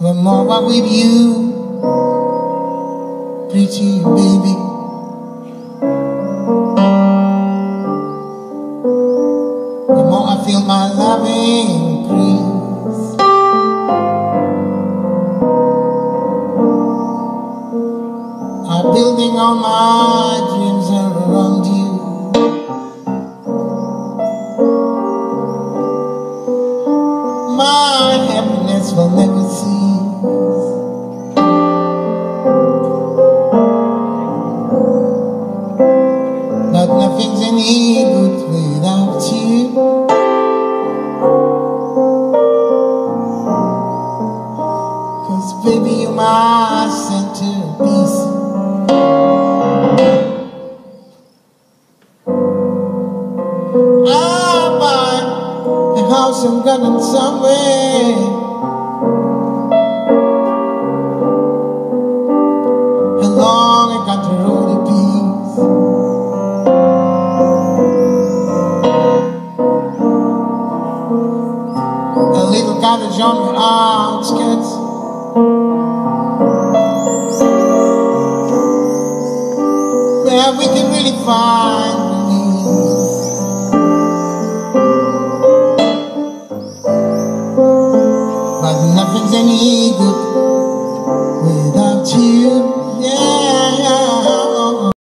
The more I'm with you, pretty baby. The more I feel my love increase. I'm building all my dreams around you. My happiness will never cease. Without you. Cause baby, you're my centerpiece. I'll buy a house in Ghana somewhere. have a genre. Where we can really find. But nothing's any good.